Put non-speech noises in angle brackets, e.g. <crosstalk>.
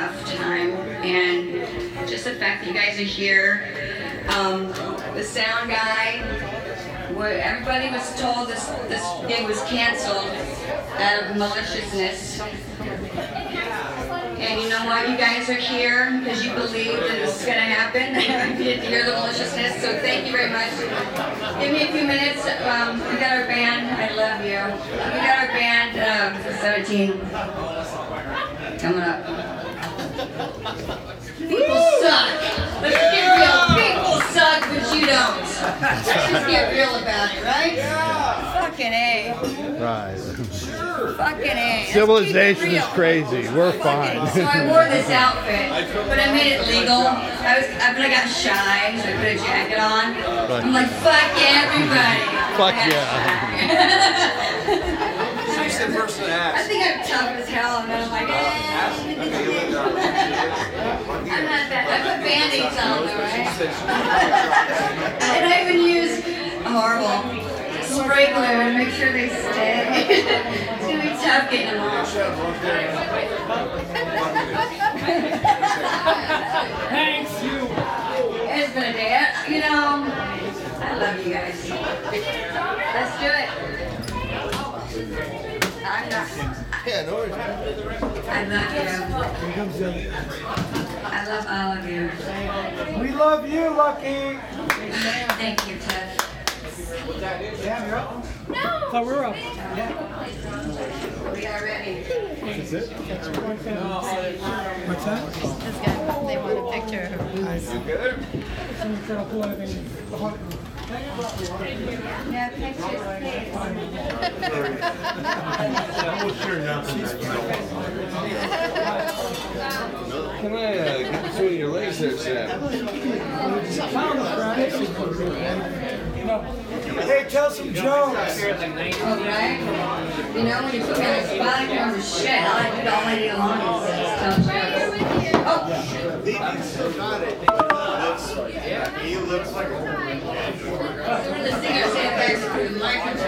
tough time, and just the fact that you guys are here. Um, the sound guy, everybody was told this this gig was canceled out of maliciousness. And you know what? You guys are here because you believe that this is going to happen. you didn't hear the maliciousness, so thank you very much. Give me a few minutes. Um, we got our band. I love you. We got our band, um, 17, coming up. People suck. Let's get real. People suck, but you don't. Let's just get real about it, right? Fucking A. Right. Fucking A. Let's Civilization keep it is real. crazy. We're fine. So I wore this outfit, but I made it legal. I was, I, but I got shy, so I put a jacket on. I'm like, fuck everybody. Fuck yeah. <laughs> Person to I think I'm tough as hell, and then I'm like, eh. I'm not that. I put band-aids on though, right? And I even use horrible spray glue to make sure they stay. <laughs> it's gonna be tough getting them off. Thanks, you. It's been a day. You know, I love you guys. Let's do it. I'm not. Yeah, no worries. I love you. I love all of you. We love you, Lucky. Thank you, Ted. Damn, you're up. No. So we were up. We are ready. What's that? This guy, they want a picture of her boobs. You good? Someone's gonna pull anything. Yeah, pictures, please. Can I uh, get between your legs there, Sam? Hey, tell some jokes. Alright? You know, when you put me on the spot, I can remember shit. I like to do all day long is just tell jokes. Oh, He looks like a so when the singer said thanks for the microphone.